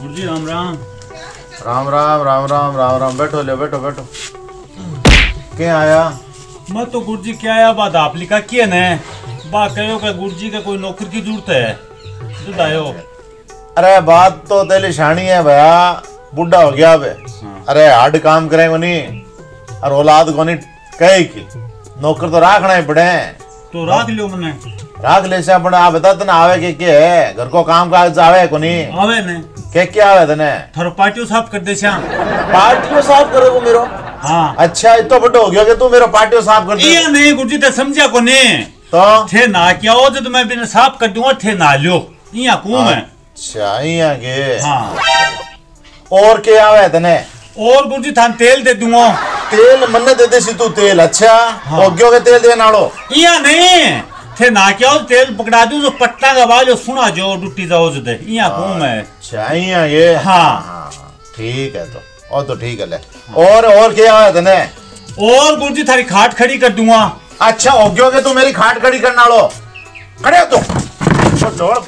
गुरु जी राम राम। राम राम राम राम राम राम। बैठो ले बैठो बैठो। क्या आया? मैं तो गुरु जी क्या आया बात? आप लिखा किए ने? बा कहो का गुरु जी का कोई नौकर की ज़रूरत है? जुद आयो अरे बात तो तेरी शानी है भैया। बुढ़ा हो गया बे अरे हार्ड काम करेंगे नहीं और औलाद को नहीं कहे की नौकर तो राखना ही पड़े। तो राख लियो मैंने। राख ले से अपने आप बता तना आवे के के है? घर को काम काज आवे को नहीं आवे ने। के क्या आवे तने? थारो पाटियो साफ़ कर दे श्याम। पार्टियों साफ़ करे को मेरो? हाँ। अच्छा इतो बड़ो हो गया कि तू मेरो पार्टियों साफ़ कर दे? ये नहीं गुरु जी ते समझा को नहीं तो? थे ना क्या हो तो मैं बिना साफ़ कर दूँगा थे ना लियो। इया कूम है? अच्छा यहाँ के। हाँ। और क्या आवे तने? और गुरुजी थान तेल दे दूँगा। तेल मन्ने दे दे सी तू तेल अच्छा? हो। गयो के तेल दे नालो इया नहीं थे ना क्या तेल पकड़ा दूँ जो पट्टा का बाल सुना जो डुट्टी जाओ जो दे। इया कूम है? अच्छा यहाँ ये। हाँ। ठीक है तो और तो ठीक है ले। और और क्या आवे तने? और गुरु जी थारी खाट खड़ी कर दूँगा। अच्छा हो गयो के तू मेरी खाट खड़ी करना लो खड़े हो तू। छोड़